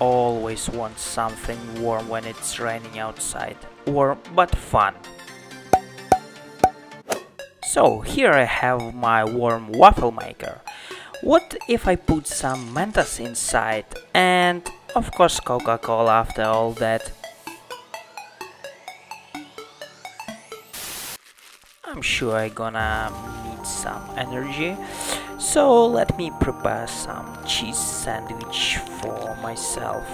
always want something warm when it's raining outside. Warm but fun. So here I have my warm waffle maker. What if I put some Mentos inside and of course Coca-Cola after all that. I'm sure I'm gonna need some energy. So let me prepare some cheese sandwich for myself.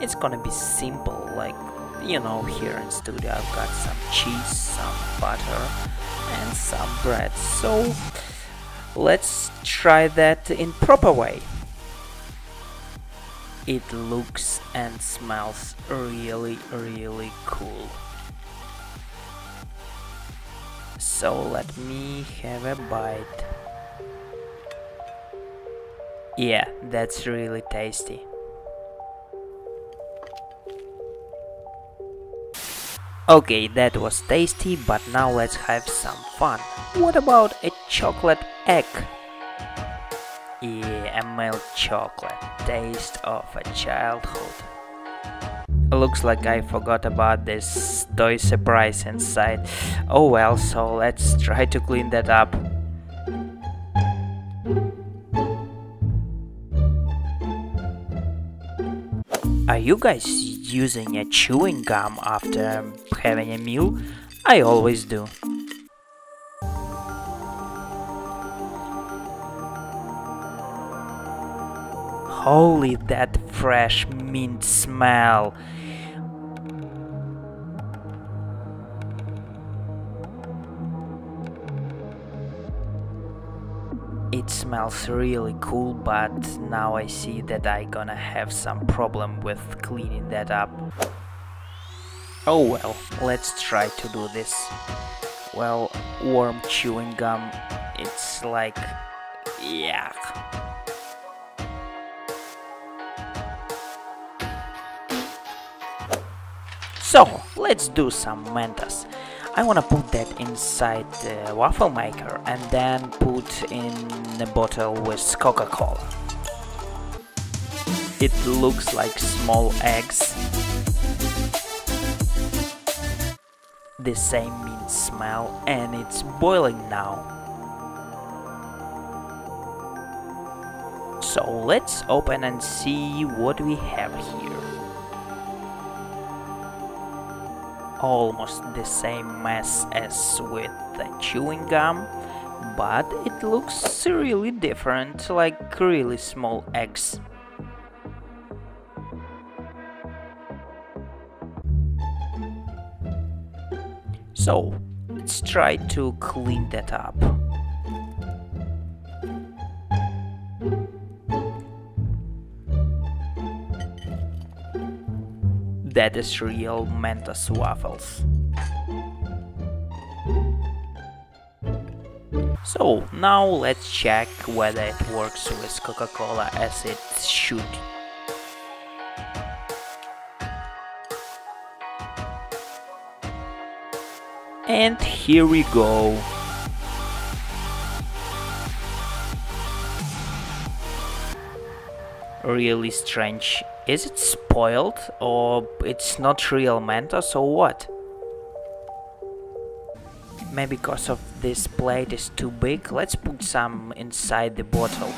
It's gonna be simple like you know here in studio I've got some cheese, some butter and some bread. So let's try that in proper way. It looks and smells really really cool. So let me have a bite. Yeah, that's really tasty. Okay, that was tasty, but now let's have some fun. What about a chocolate egg? Yeah, a milk chocolate, taste of a childhood. Looks like I forgot about this toy surprise inside. Oh well, so let's try to clean that up. Are you guys using a chewing gum after having a meal? I always do. Holy, that fresh mint smell! It smells really cool, but now I see that I gonna have some problem with cleaning that up. Oh well, let's try to do this. Well, warm chewing gum, it's like... yeah. So, let's do some Mentos. I wanna put that inside the waffle maker and then put in a bottle with Coca-Cola. It looks like small eggs. The same mint smell and it's boiling now. So let's open and see what we have here. Almost the same mess as with the chewing gum, but it looks really different, like really small eggs. So, let's try to clean that up. That is real Mentos waffles. So now let's check whether it works with Coca-Cola as it should. And here we go. Really strange is it spoiled or it's not real Mentos or what? Maybe because of this plate is too big, let's put some inside the bottle.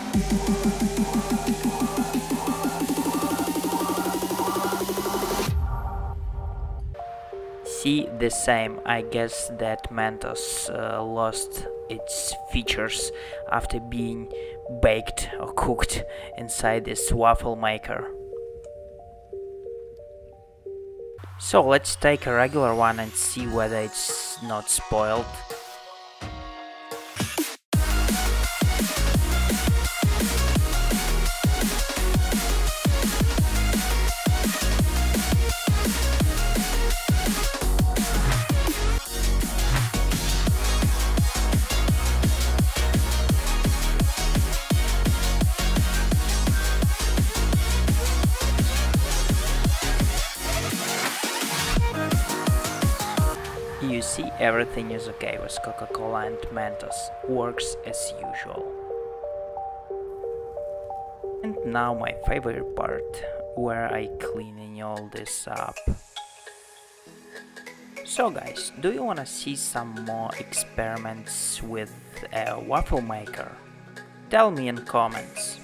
See the same, I guess that Mentos uh, lost its features after being baked or cooked inside this waffle maker. So let's take a regular one and see whether it's not spoiled. You see, everything is okay with Coca-Cola and Mentos, works as usual. And now my favorite part, where I cleaning all this up. So guys, do you wanna see some more experiments with a waffle maker? Tell me in comments.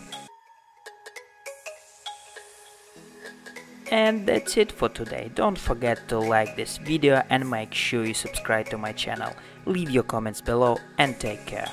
And that's it for today. Don't forget to like this video and make sure you subscribe to my channel. Leave your comments below and take care.